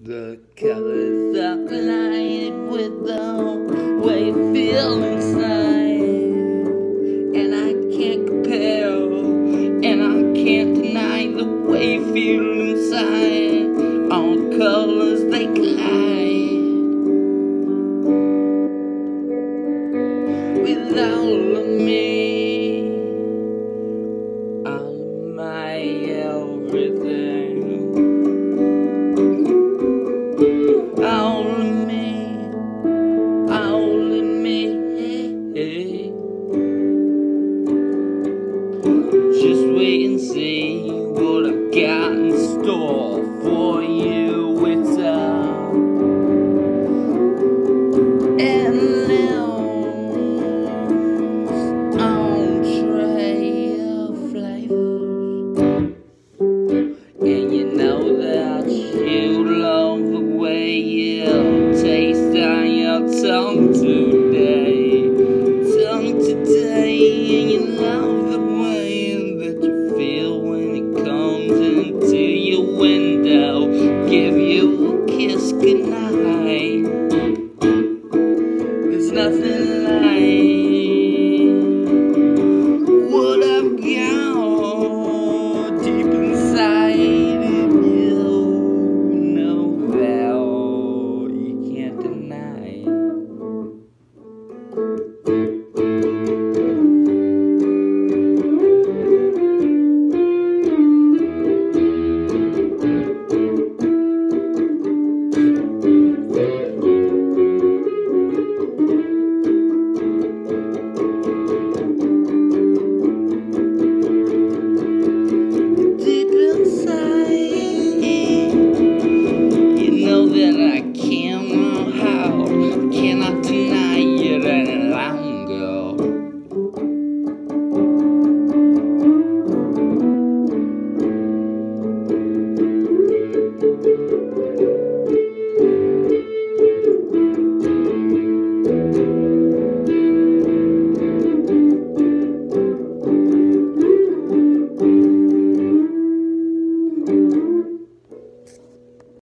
The colors are collided with the way you feel inside. And I can't compare, and I can't deny the way you feel inside. All the colors they collide. With all of me, all of my everything. Just wait and see what I've got in store for you. It's uh, a endless entree of flavors, and you know that you love the way it tastes on your tongue too. nothing like